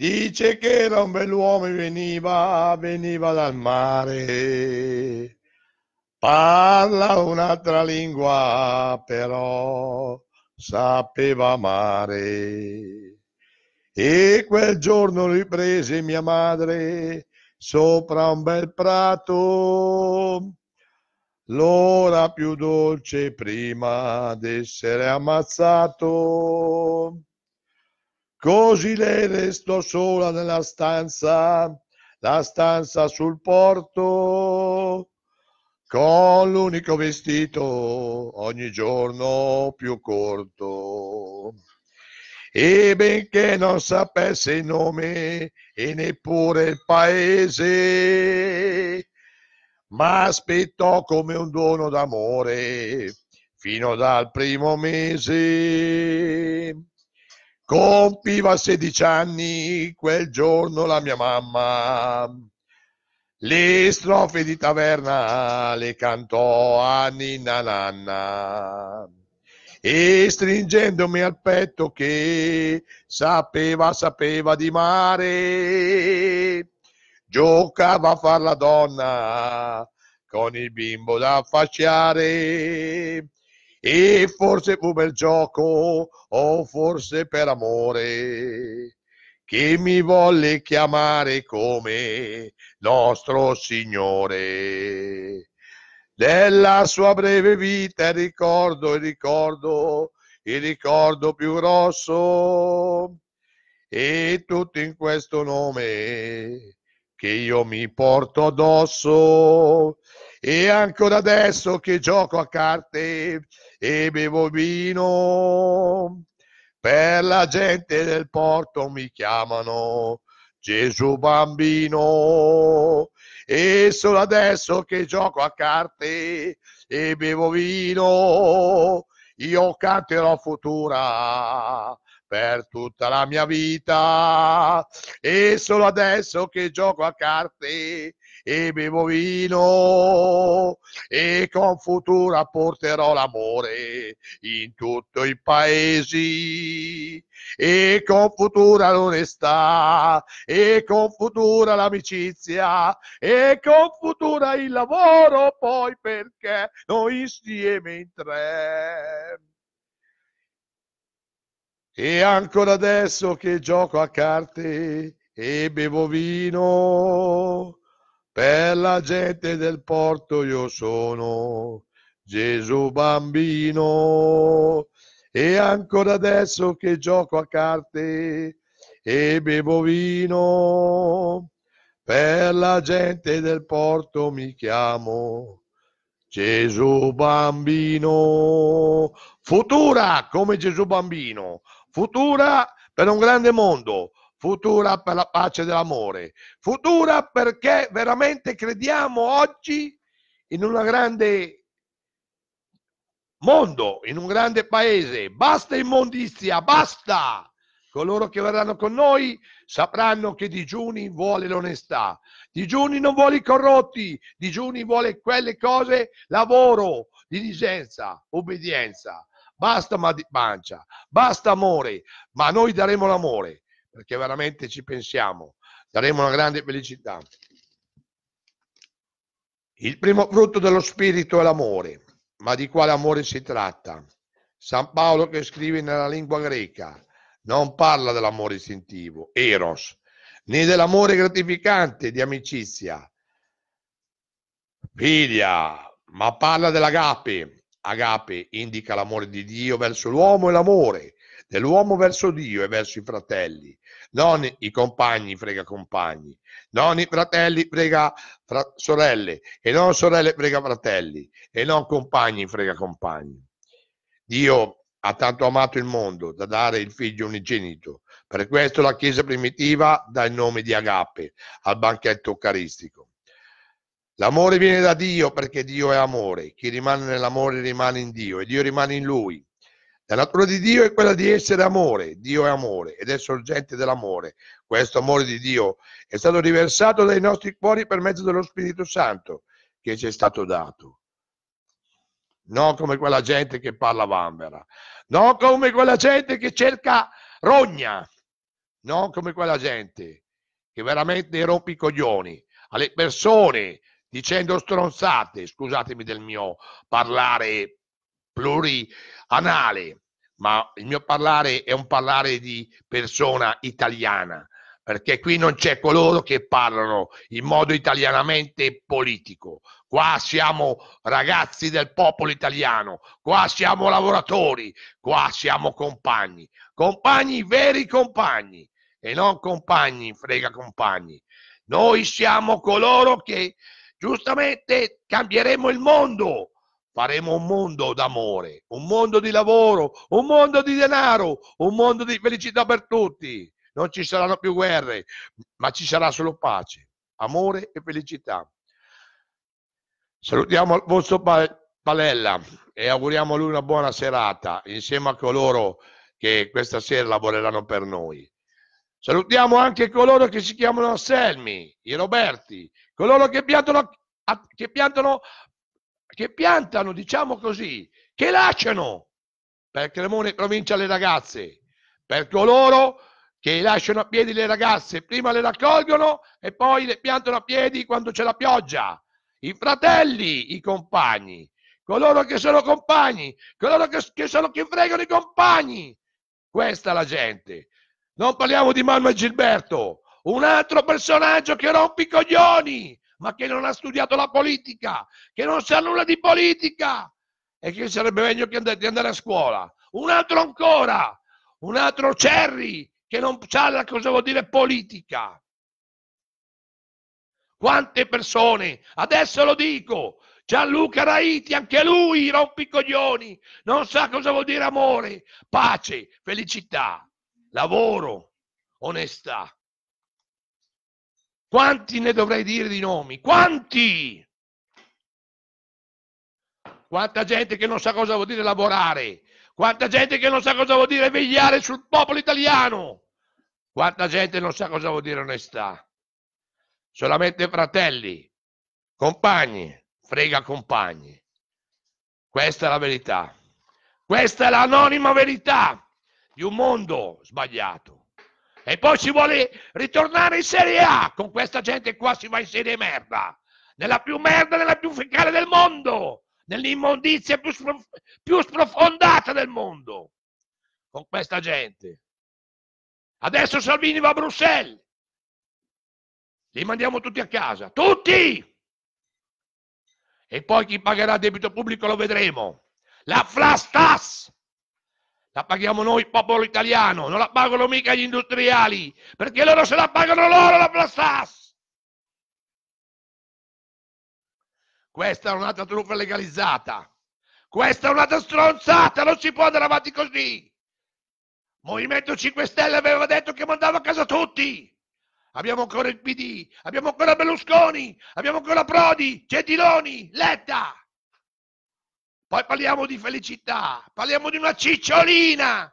Dice che era un bell'uomo e veniva, veniva dal mare. Parla un'altra lingua, però sapeva amare. E quel giorno riprese mia madre sopra un bel prato, l'ora più dolce prima d'essere ammazzato. Così lei restò sola nella stanza, la stanza sul porto, con l'unico vestito ogni giorno più corto. E benché non sapesse il nome e neppure il paese, ma aspettò come un dono d'amore fino dal primo mese Compiva 16 anni quel giorno la mia mamma. Le strofe di taverna le cantò a Ninna Nanna e stringendomi al petto che sapeva, sapeva di mare, giocava a far la donna con il bimbo da affacciare e forse fu per gioco o forse per amore che mi volle chiamare come nostro Signore. Della sua breve vita il ricordo, il ricordo, il ricordo più grosso e tutto in questo nome che io mi porto addosso e ancora adesso che gioco a carte e bevo vino, per la gente del porto mi chiamano Gesù bambino. E solo adesso che gioco a carte e bevo vino io canterò futura per tutta la mia vita. E solo adesso che gioco a carte e bevo vino e con futura porterò l'amore in tutti i paesi. E con futura l'onestà e con futura l'amicizia e con futura il lavoro poi perché noi insieme in tre. E ancora adesso che gioco a carte e bevo vino, per la gente del porto io sono Gesù bambino. E ancora adesso che gioco a carte e bevo vino, per la gente del porto mi chiamo Gesù bambino. Futura come Gesù bambino futura per un grande mondo, futura per la pace dell'amore, futura perché veramente crediamo oggi in un grande mondo, in un grande paese. Basta immondizia, basta! Coloro che verranno con noi sapranno che digiuni vuole l'onestà, digiuni non vuole i corrotti, digiuni vuole quelle cose, lavoro, diligenza, obbedienza basta pancia, basta amore, ma noi daremo l'amore perché veramente ci pensiamo, daremo una grande felicità. Il primo frutto dello spirito è l'amore, ma di quale amore si tratta? San Paolo che scrive nella lingua greca non parla dell'amore istintivo, eros, né dell'amore gratificante di amicizia, filia, ma parla dell'agape, Agape indica l'amore di Dio verso l'uomo e l'amore dell'uomo verso Dio e verso i fratelli. Non i compagni frega compagni, non i fratelli frega fra- sorelle e non sorelle frega fratelli e non compagni frega compagni. Dio ha tanto amato il mondo da dare il figlio unigenito. Per questo la Chiesa primitiva dà il nome di Agape al banchetto eucaristico. L'amore viene da Dio perché Dio è amore. Chi rimane nell'amore rimane in Dio e Dio rimane in lui. La natura di Dio è quella di essere amore. Dio è amore ed è sorgente dell'amore. Questo amore di Dio è stato riversato dai nostri cuori per mezzo dello Spirito Santo che ci è stato dato. Non come quella gente che parla vanvera, non come quella gente che cerca rogna, non come quella gente che veramente rompe i coglioni alle persone dicendo stronzate, scusatemi del mio parlare plurianale, ma il mio parlare è un parlare di persona italiana, perché qui non c'è coloro che parlano in modo italianamente politico. Qua siamo ragazzi del popolo italiano, qua siamo lavoratori, qua siamo compagni, compagni veri compagni e non compagni frega compagni. Noi siamo coloro che giustamente cambieremo il mondo, faremo un mondo d'amore, un mondo di lavoro, un mondo di denaro, un mondo di felicità per tutti. Non ci saranno più guerre, ma ci sarà solo pace, amore e felicità. Salutiamo il vostro Palella e auguriamo a lui una buona serata insieme a coloro che questa sera lavoreranno per noi. Salutiamo anche coloro che si chiamano Anselmi, i Roberti, coloro che piantano, che piantano, che piantano, diciamo così, che lasciano per Cremone provincia le ragazze, per coloro che lasciano a piedi le ragazze, prima le raccolgono e poi le piantano a piedi quando c'è la pioggia. I fratelli, i compagni, coloro che sono compagni, coloro che, che sono che fregano i compagni. Questa è la gente. Non parliamo di Manuel Gilberto, un altro personaggio che rompe i coglioni, ma che non ha studiato la politica, che non sa nulla di politica e che sarebbe meglio che di andare a scuola. Un altro ancora, un altro Cerri che non sa cosa vuol dire politica. Quante persone, adesso lo dico, Gianluca Raiti, anche lui rompe i coglioni, non sa cosa vuol dire amore, pace, felicità, lavoro, onestà. Quanti ne dovrei dire di nomi? Quanti? Quanta gente che non sa cosa vuol dire lavorare, quanta gente che non sa cosa vuol dire vegliare sul popolo italiano, quanta gente non sa cosa vuol dire onestà. Solamente fratelli, compagni, frega compagni. Questa è la verità. Questa è l'anonima verità di un mondo sbagliato. E poi si vuole ritornare in Serie A. Con questa gente qua si va in Serie merda. Nella più merda, nella più fecale del mondo. Nell'immondizia più, sprof- più sprofondata del mondo. Con questa gente. Adesso Salvini va a Bruxelles. Li mandiamo tutti a casa. Tutti! E poi chi pagherà debito pubblico lo vedremo. La Flastas la paghiamo noi, popolo italiano, non la pagano mica gli industriali, perché loro se la pagano loro la Plastas. Questa è un'altra truffa legalizzata. Questa è un'altra stronzata, non si può andare avanti così. Movimento 5 Stelle aveva detto che mandava a casa tutti. Abbiamo ancora il PD, abbiamo ancora Berlusconi, abbiamo ancora Prodi, Gentiloni, Letta. Poi parliamo di felicità, parliamo di una cicciolina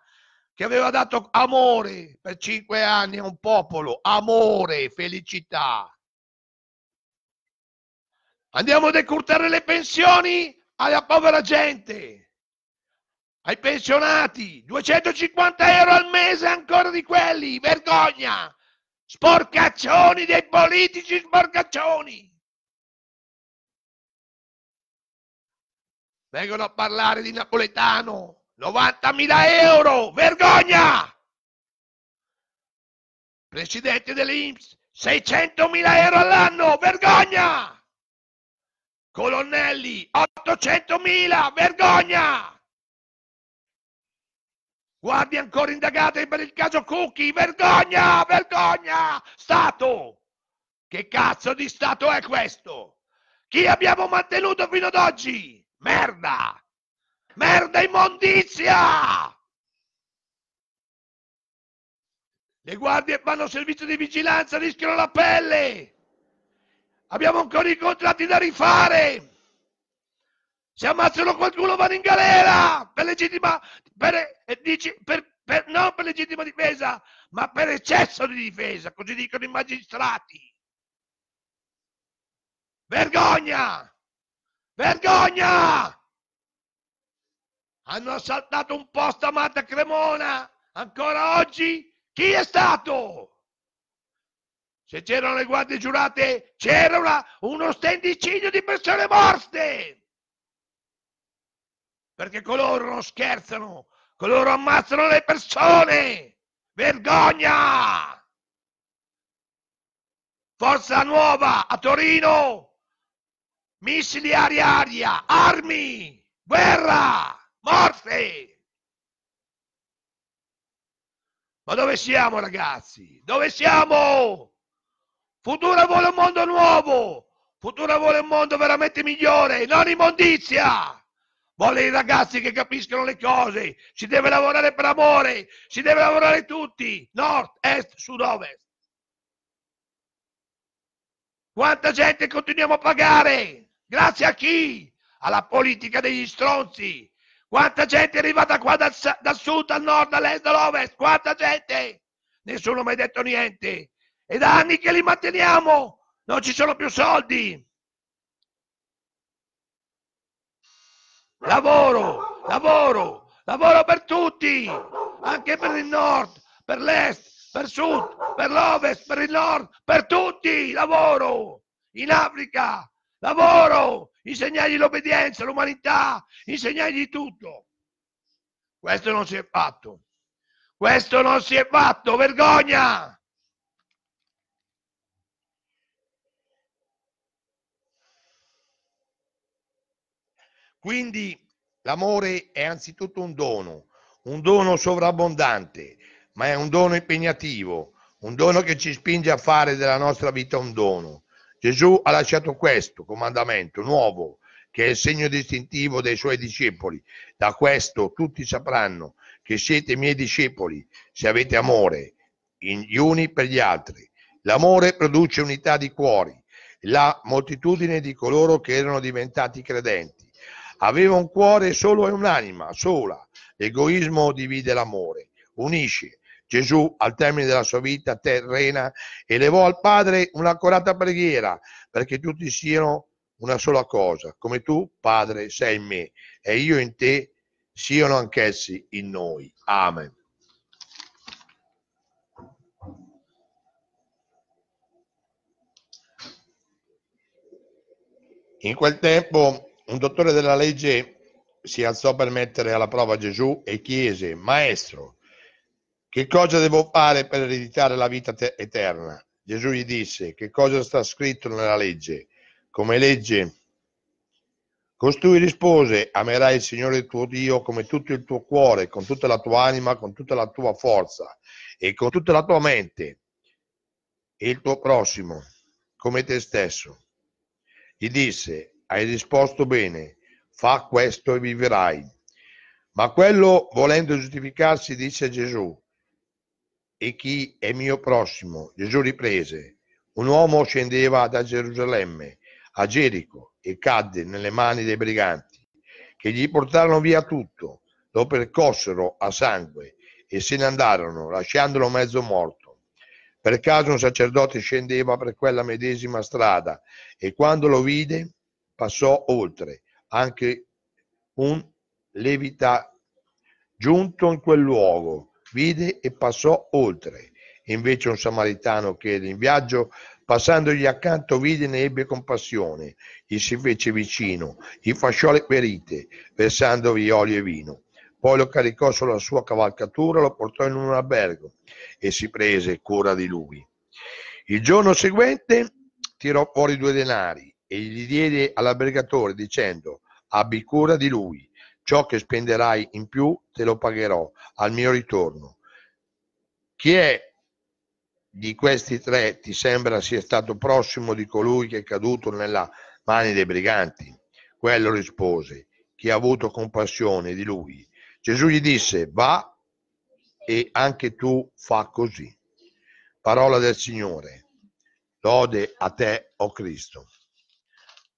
che aveva dato amore per cinque anni a un popolo, amore, felicità. Andiamo a decurtare le pensioni alla povera gente, ai pensionati, 250 euro al mese ancora di quelli, vergogna, sporcaccioni dei politici, sporcaccioni. Vengono a parlare di Napoletano. 90.000 euro! Vergogna! Presidente dell'Inps, 600.000 euro all'anno! Vergogna! Colonnelli, 800.000! Vergogna! Guardi ancora indagate per il caso Cucchi! Vergogna! Vergogna! Stato! Che cazzo di Stato è questo? Chi abbiamo mantenuto fino ad oggi? Merda! Merda immondizia! Le guardie fanno servizio di vigilanza, rischiano la pelle! Abbiamo ancora i contratti da rifare! Se ammazzano qualcuno vanno in galera per legittima per, eh, per, per, non per legittima difesa, ma per eccesso di difesa, così dicono i magistrati. Vergogna! Vergogna! Hanno assaltato un posto a Marta Cremona, ancora oggi, Chi è stato? Se c'erano le guardie giurate, c'era una, uno stendicidio di persone morte. Perché coloro non scherzano, coloro ammazzano le persone. Vergogna! Forza Nuova a Torino, missili aria-aria, armi, guerra, morte. Ma dove siamo ragazzi? Dove siamo? Futura vuole un mondo nuovo, Futura vuole un mondo veramente migliore, non immondizia. Vuole i ragazzi che capiscono le cose, si deve lavorare per amore, si deve lavorare tutti, nord, est, sud, ovest. Quanta gente continuiamo a pagare? Grazie a chi? Alla politica degli stronzi. Quanta gente è arrivata qua dal, dal sud, dal nord, dall'est, dall'ovest? Quanta gente? Nessuno ha mai detto niente. E da anni che li manteniamo. Non ci sono più soldi. Lavoro, lavoro, lavoro per tutti, anche per il nord, per l'est, per sud, per l'ovest, per il nord, per tutti, lavoro, in Africa, lavoro, insegnagli l'obbedienza, l'umanità, insegnagli tutto. Questo non si è fatto, questo non si è fatto, vergogna! Quindi l'amore è anzitutto un dono, un dono sovrabbondante ma è un dono impegnativo, un dono che ci spinge a fare della nostra vita un dono. Gesù ha lasciato questo comandamento nuovo, che è il segno distintivo dei suoi discepoli. Da questo tutti sapranno che siete miei discepoli se avete amore gli uni per gli altri. L'amore produce unità di cuori, la moltitudine di coloro che erano diventati credenti. Aveva un cuore solo e un'anima sola. L'egoismo divide l'amore, unisce, Gesù al termine della sua vita terrena elevò al Padre un'accorata preghiera perché tutti siano una sola cosa, come tu, Padre, sei in me e io in te, siano anch'essi in noi. Amen. In quel tempo un dottore della legge si alzò per mettere alla prova Gesù e chiese, Maestro, che cosa devo fare per ereditare la vita te- eterna? Gesù gli disse, che cosa sta scritto nella legge? Come legge? Costui rispose, amerai il Signore tuo Dio come tutto il tuo cuore, con tutta la tua anima, con tutta la tua forza e con tutta la tua mente e il tuo prossimo come te stesso. Gli disse, hai risposto bene, fa questo e vivrai. Ma quello, volendo giustificarsi, disse a Gesù, e chi è mio prossimo? Gesù riprese. Un uomo scendeva da Gerusalemme a Gerico e cadde nelle mani dei briganti, che gli portarono via tutto, lo percossero a sangue e se ne andarono, lasciandolo mezzo morto. Per caso un sacerdote scendeva per quella medesima strada e quando lo vide passò oltre. Anche un levita giunto in quel luogo vide e passò oltre. Invece un samaritano che era in viaggio, passandogli accanto, vide e ne ebbe compassione. Gli si fece vicino, gli fasciò le ferite, versandovi olio e vino. Poi lo caricò sulla sua cavalcatura, lo portò in un albergo e si prese cura di lui. Il giorno seguente tirò fuori due denari e gli diede all'albergatore dicendo abbi cura di lui ciò che spenderai in più te lo pagherò al mio ritorno. Chi è di questi tre ti sembra sia stato prossimo di colui che è caduto nella mani dei briganti? Quello rispose, chi ha avuto compassione di lui. Gesù gli disse, va e anche tu fa così. Parola del Signore. Lode a te, o oh Cristo.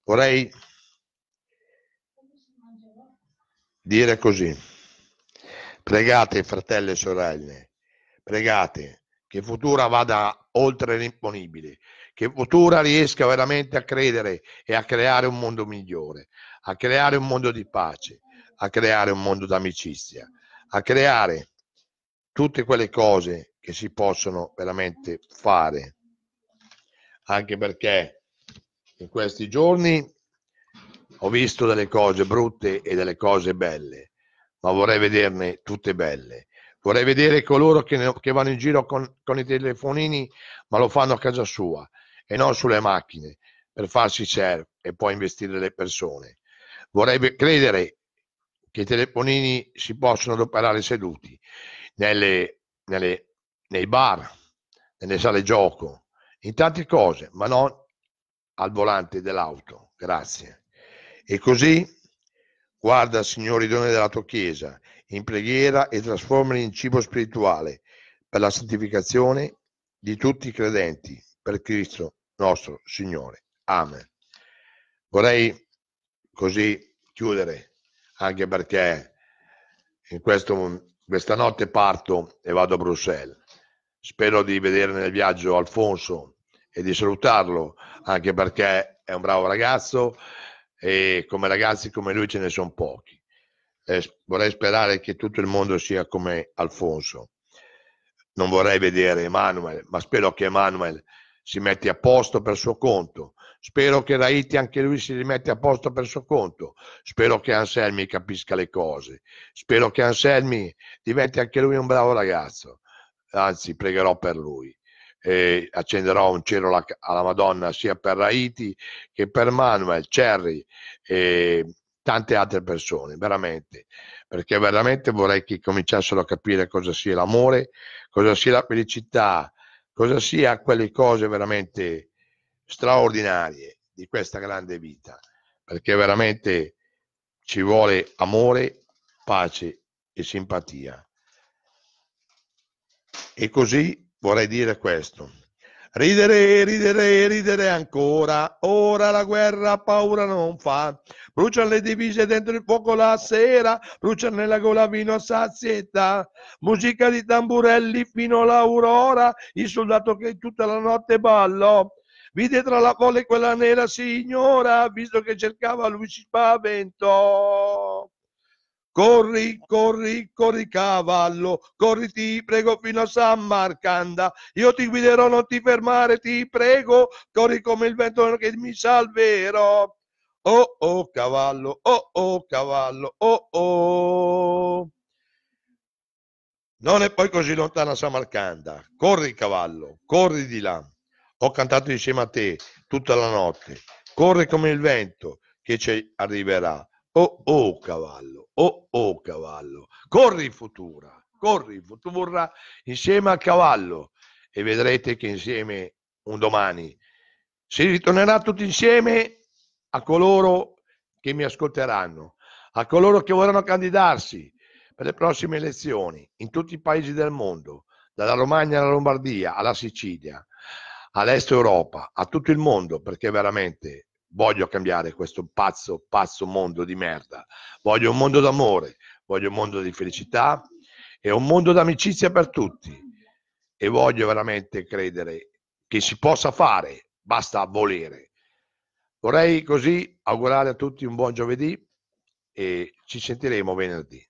Vorrei dire così. Pregate, fratelli e sorelle, pregate che Futura vada oltre l'imponibile, che Futura riesca veramente a credere e a creare un mondo migliore, a creare un mondo di pace, a creare un mondo d'amicizia, a creare tutte quelle cose che si possono veramente fare. Anche perché in questi giorni ho visto delle cose brutte e delle cose belle, ma vorrei vederne tutte belle. Vorrei vedere coloro che, ne, che vanno in giro con, con i telefonini, ma lo fanno a casa sua e non sulle macchine per farsi share e poi investire le persone. Vorrei credere che i telefonini si possono adoperare seduti nelle, nelle, nei bar, nelle sale gioco, in tante cose, ma non al volante dell'auto. Grazie. E così guarda, Signore, i doni della tua Chiesa in preghiera e trasformali in cibo spirituale per la santificazione di tutti i credenti, per Cristo nostro Signore. Amen. Vorrei così chiudere, anche perché in questo, questa notte parto e vado a Bruxelles. Spero di vedere nel viaggio Alfonso e di salutarlo, anche perché è un bravo ragazzo e come ragazzi come lui ce ne sono pochi. Eh, vorrei sperare che tutto il mondo sia come Alfonso. Non vorrei vedere Emanuele, ma spero che Emanuele si metta a posto per suo conto Spero che Raiti anche lui si rimette a posto per suo conto. Spero che Anselmi capisca le cose. Spero che Anselmi diventi anche lui un bravo ragazzo. Anzi, pregherò per lui. E accenderò un cielo alla Madonna sia per Raiti che per Manuel, Cherry e tante altre persone, veramente. Perché veramente vorrei che cominciassero a capire cosa sia l'amore, cosa sia la felicità, cosa sia quelle cose veramente straordinarie di questa grande vita, perché veramente ci vuole amore, pace e simpatia. E così vorrei dire questo. Ridere, ridere, ridere ancora, ora la guerra paura non fa. Bruciano le divise dentro il fuoco la sera, bruciano nella gola vino a sazietà. Musica di tamburelli fino all'aurora, il soldato che tutta la notte ballò. Vide tra la folla quella nera signora, visto che cercava lui si spaventò. Corri, corri, corri cavallo, corri ti prego fino a San Marcanda, io ti guiderò, non ti fermare, ti prego, corri come il vento che mi salverò. Oh oh cavallo, oh oh cavallo, oh oh. Non è poi così lontana Samarcanda, corri cavallo, corri di là. Ho cantato insieme a te tutta la notte. Corre come il vento che ci arriverà. Oh oh cavallo, oh oh cavallo. Corri futura, corri futura insieme al cavallo e vedrete che insieme un domani si ritornerà tutti insieme a coloro che mi ascolteranno, a coloro che vorranno candidarsi per le prossime elezioni in tutti i paesi del mondo, dalla Romagna alla Lombardia alla Sicilia all'est Europa, a tutto il mondo, perché veramente voglio cambiare questo pazzo, pazzo mondo di merda. Voglio un mondo d'amore, voglio un mondo di felicità e un mondo d'amicizia per tutti. E voglio veramente credere che si possa fare, basta volere. Vorrei così augurare a tutti un buon giovedì e ci sentiremo venerdì.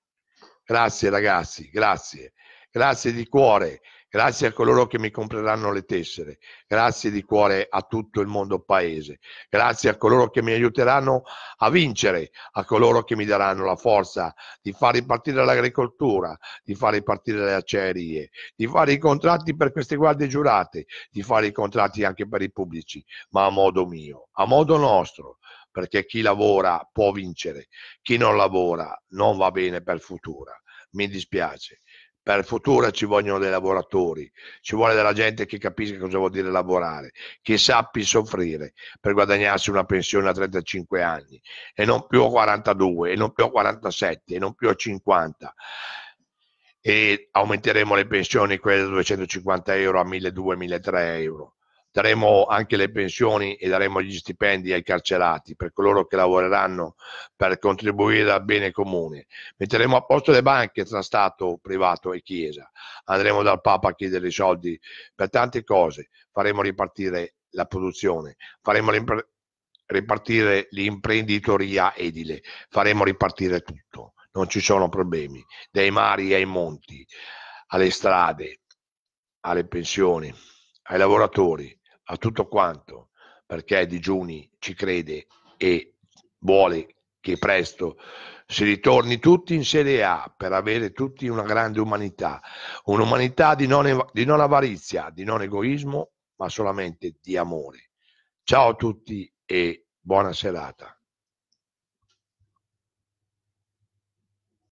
Grazie ragazzi, grazie, grazie di cuore Grazie a coloro che mi compreranno le tessere, grazie di cuore a tutto il mondo paese, grazie a coloro che mi aiuteranno a vincere, a coloro che mi daranno la forza di far ripartire l'agricoltura, di far ripartire le acciaierie, di fare i contratti per queste guardie giurate, di fare i contratti anche per i pubblici, ma a modo mio, a modo nostro, perché chi lavora può vincere, chi non lavora non va bene per futura. Mi dispiace per il futuro ci vogliono dei lavoratori, ci vuole della gente che capisca cosa vuol dire lavorare, che sappi soffrire per guadagnarsi una pensione a 35 anni e non più a 42 e non più a 47 e non più a 50 e aumenteremo le pensioni quelle da 250 euro a 1200-1300 euro daremo anche le pensioni e daremo gli stipendi ai carcerati per coloro che lavoreranno per contribuire al bene comune. Metteremo a posto le banche tra Stato, privato e Chiesa. Andremo dal Papa a chiedere i soldi per tante cose. Faremo ripartire la produzione, faremo ripartire l'imprenditoria edile, faremo ripartire tutto. Non ci sono problemi, dai mari ai monti, alle strade, alle pensioni, ai lavoratori, a tutto quanto, perché Digiuni ci crede e vuole che presto si ritorni tutti in Serie A per avere tutti una grande umanità, un'umanità di non, di non avarizia, di non egoismo, ma solamente di amore. Ciao a tutti e buona serata.